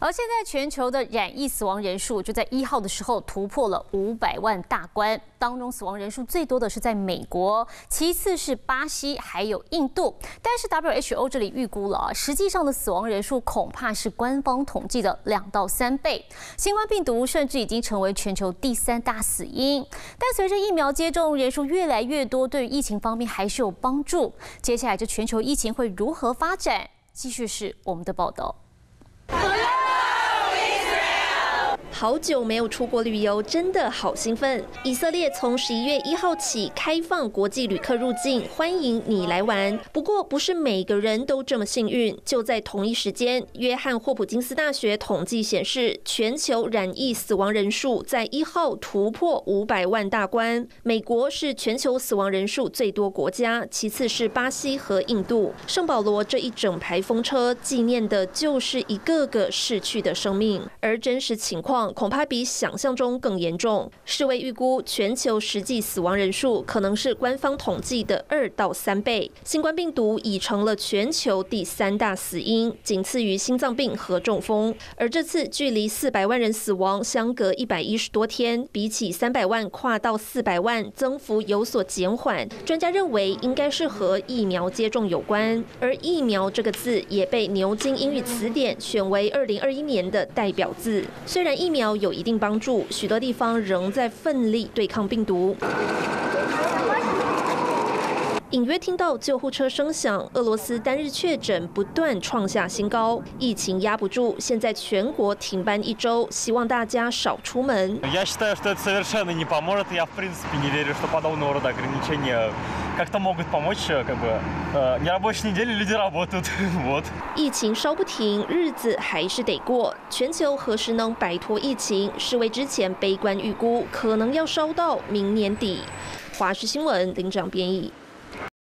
而现在全球的染疫死亡人数就在一号的时候突破了五百万大关，当中死亡人数最多的是在美国，其次是巴西，还有印度。但是 WHO 这里预估了，实际上的死亡人数恐怕是官方统计的两到三倍。新冠病毒甚至已经成为全球第三大死因。但随着疫苗接种人数越来越多，对于疫情方面还是有帮助。接下来这全球疫情会如何发展？继续是我们的报道。好久没有出国旅游，真的好兴奋！以色列从十一月一号起开放国际旅客入境，欢迎你来玩。不过，不是每个人都这么幸运。就在同一时间，约翰霍普金斯大学统计显示，全球染疫死亡人数在一号突破五百万大关。美国是全球死亡人数最多国家，其次是巴西和印度。圣保罗这一整排风车，纪念的就是一个个逝去的生命，而真实情况。恐怕比想象中更严重。世卫预估，全球实际死亡人数可能是官方统计的二到三倍。新冠病毒已成了全球第三大死因，仅次于心脏病和中风。而这次距离四百万人死亡相隔一百一十多天，比起三百万跨到四百万，增幅有所减缓。专家认为，应该是和疫苗接种有关。而疫苗这个字也被牛津英语词典选为二零二一年的代表字。虽然疫苗有一定帮助，许多地方仍在奋力对抗病毒。隐约听到救护车声响，俄罗斯单日确诊不断创下新高，疫情压不住，现在全国停班一周，希望大家少出门。Я считаю, что это совершенно не поможет. Я в принципе не верю, что подобного рода ограничения как-то могут помочь. Как бы нерабочие недели люди работают. Вот. 疫情稍不停，日子还是得过。全球何时能摆脱疫情？世卫之前悲观预估，可能要烧到明年底。华视新闻林长编译。